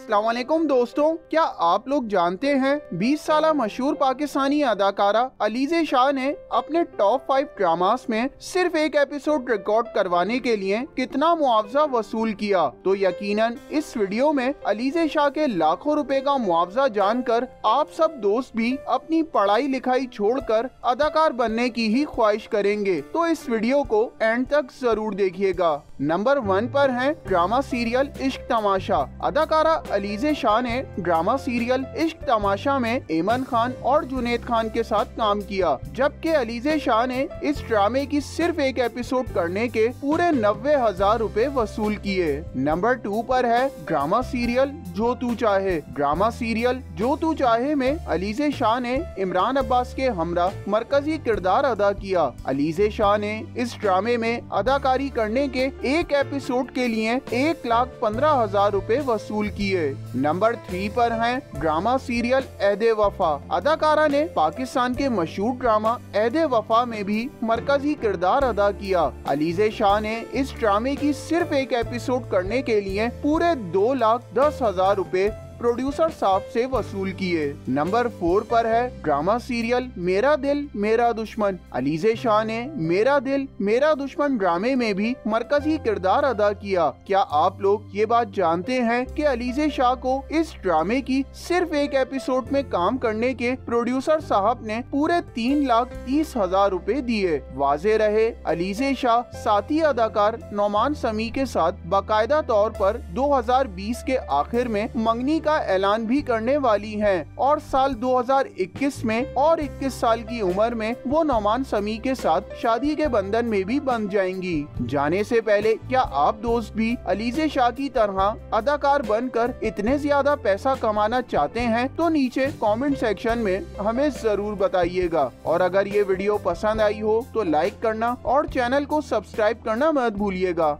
असलाकुम दोस्तों, क्या आप लोग जानते हैं 20 साल मशहूर पाकिस्तानी अदाकारा अलीजे शाह ने अपने टॉप फाइव ड्रामास में सिर्फ़ एक एपिसोड रिकॉर्ड करवाने के लिए कितना मुआवजा वसूल किया? तो यकीनन इस वीडियो में अलीजे शाह के लाखों रुपए का मुआवजा जानकर आप सब दोस्त भी अपनी पढ़ाई लिखाई छोड़कर अदाकार बनने की ही ख्वाहिश करेंगे। तो इस वीडियो को एंड तक ज़रूर देखिएगा। नंबर वन पर है ड्रामा सीरियल इश्क तमाशा। अदाकारा अलीजे शाह ने ड्रामा सीरियल इश्क तमाशा में एमन खान और जुनेद खान के साथ काम किया, जबकि अलीजे शाह ने इस ड्रामे की सिर्फ़ एक एपिसोड करने के पूरे नब्बे हज़ार रूपए वसूल किए। नंबर टू पर है ड्रामा सीरियल जो तू चाहे। ड्रामा सीरियल जो तू चाहे में अलीजे शाह ने इमरान अब्बास के हमरा मरकजी किरदार अदा किया। अलीजे शाह ने इस ड्रामे में अदाकारी करने के एक एपिसोड के लिए एक लाख पंद्रह हज़ार रूपए वसूल किए। नंबर थ्री पर हैं ड्रामा सीरियल एदे वफा। अदाकारा ने पाकिस्तान के मशहूर ड्रामा एहद वफा में भी मरकजी किरदार अदा किया। अलीजे शाह ने इस ड्रामे की सिर्फ़ एक एपिसोड करने के लिए पूरे दो लाख दस हज़ार रूपए प्रोड्यूसर साहब से वसूल किए। नंबर फोर पर है, ड्रामा सीरियल, मेरा दिल, मेरा दुश्मन। अलीजे शाह ने, मेरा दिल, मेरा दुश्मन ड्रामे में भी मरकजी किरदार अदा किया। क्या आप लोग ये बात जानते हैं कि अलीजे शाह को इस ड्रामे की सिर्फ़ एक एपिसोड में काम करने के प्रोड्यूसर साहब ने पूरे तीन लाख तीस हज़ार रूपए दिए। वाजे रहे, अलीजे शाह साथी अदाकार नौमान समी के साथ बाकायदा तौर पर 2020 के आखिर में मंगनी का ऐलान भी करने वाली हैं। और साल 2021 में और 21 साल की उम्र में वो नौमान समी के साथ शादी के बंधन में भी बन जाएँगी। जाने से पहले क्या आप दोस्त भी अलीजे शाह की तरह अदाकार बनकर इतने ज़्यादा पैसा कमाना चाहते हैं तो नीचे कमेंट सेक्शन में हमें ज़रूर बताइएगा। और अगर ये वीडियो पसंद आई हो तो लाइक करना और चैनल को सब्सक्राइब करना मत भूलिएगा।